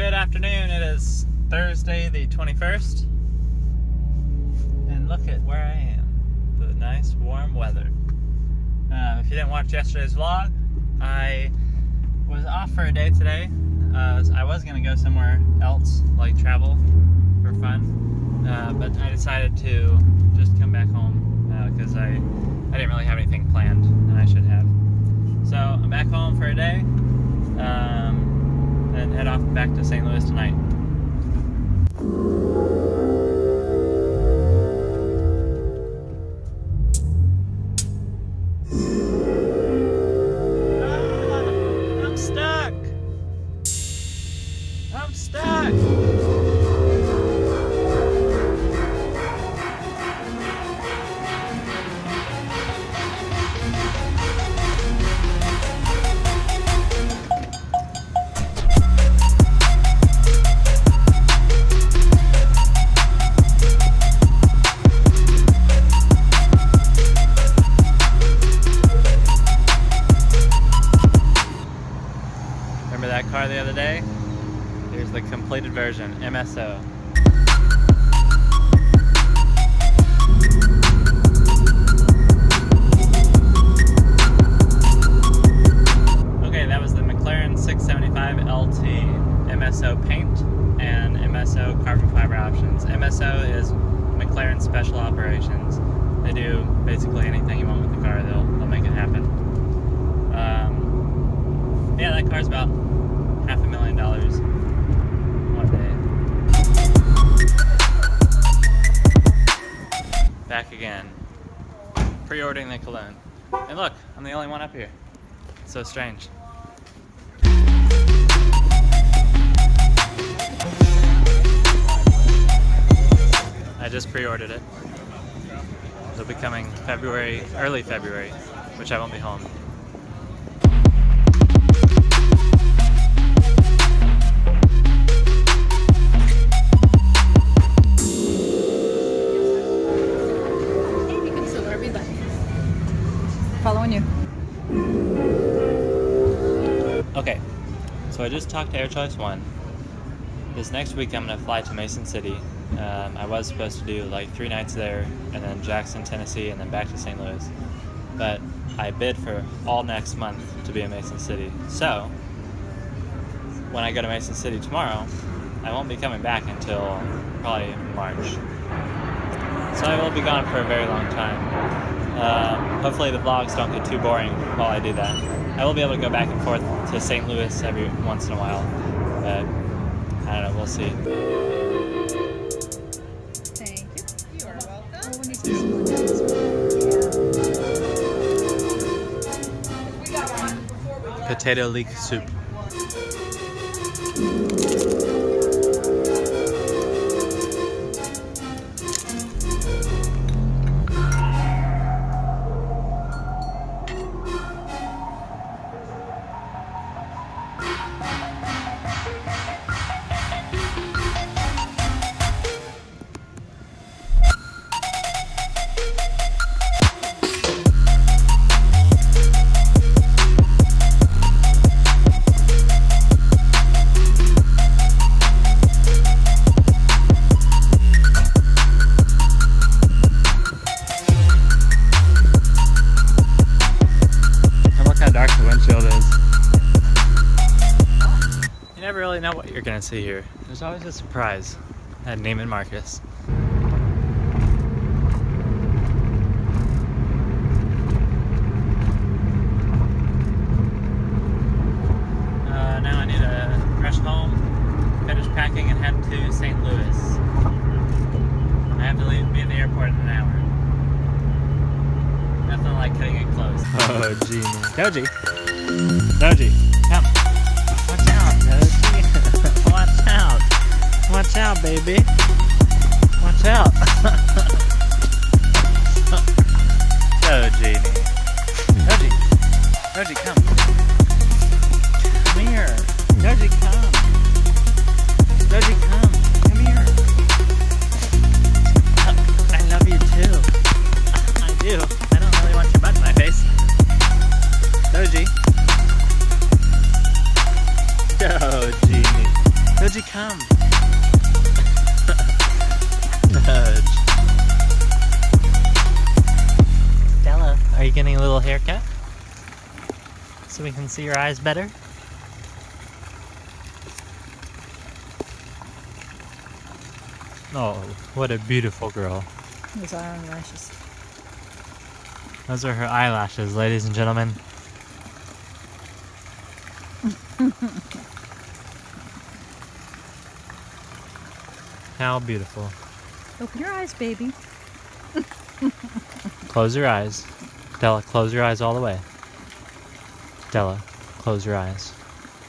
afternoon. It is Thursday, the 21st. And look at where I am. The nice warm weather. Um, if you didn't watch yesterday's vlog, I was off for a day today. Uh, I was going to go somewhere else, like travel for fun. Uh, but I decided to just come back home because uh, I, I didn't really have anything planned, and I should have. So I'm back home for a day. Um, and head off back to St. Louis tonight. Here's the completed version, MSO. Okay, that was the McLaren 675 LT MSO paint and MSO carbon fiber options. MSO is McLaren Special Operations. They do basically anything you want with the car, they'll, they'll make it happen. Um, yeah, that car's about Back again. Pre-ordering the cologne. And look, I'm the only one up here. So strange. I just pre-ordered it. It'll be coming February, early February, which I won't be home. So I just talked to Air Choice One. This next week I'm gonna fly to Mason City. Um, I was supposed to do like three nights there, and then Jackson, Tennessee, and then back to St. Louis. But I bid for all next month to be in Mason City. So when I go to Mason City tomorrow, I won't be coming back until probably March. So I will be gone for a very long time. Um, hopefully the vlogs don't get too boring while I do that. I will be able to go back and forth to St. Louis every once in a while, but I don't know. We'll see. Thank you. You are welcome. Potato leek soup. What you're gonna see here. There's always a surprise at Neiman Marcus. Uh, now I need to rush home, finish packing, and head to St. Louis. I have to leave, be at the airport in an hour. Nothing like cutting it close. Oh, gee. Doji. Doji, baby. Watch out. Doji. Doji. Doji, come. Come here. Doji, come. Doji, come. Come here. I love you too. I do. I don't really want your butt in my face. Doji. Doji. Would you come? You getting a little haircut? So we can see your eyes better? Oh, what a beautiful girl. Those are eyelashes. Those are her eyelashes, ladies and gentlemen. How beautiful. Open your eyes, baby. Close your eyes. Della, close your eyes all the way. Della, close your eyes.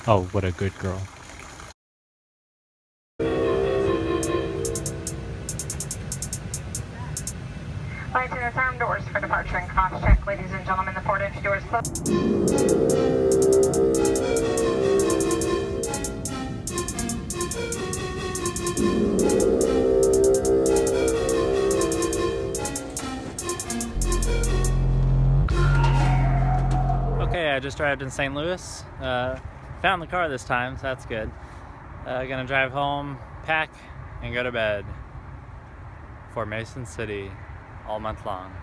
Oh, what a good girl. Flight attendants arm doors for departure and cross check. Ladies and gentlemen, the port entry doors closed. Just arrived in St. Louis. Uh, found the car this time, so that's good. Uh, gonna drive home, pack, and go to bed for Mason City all month long.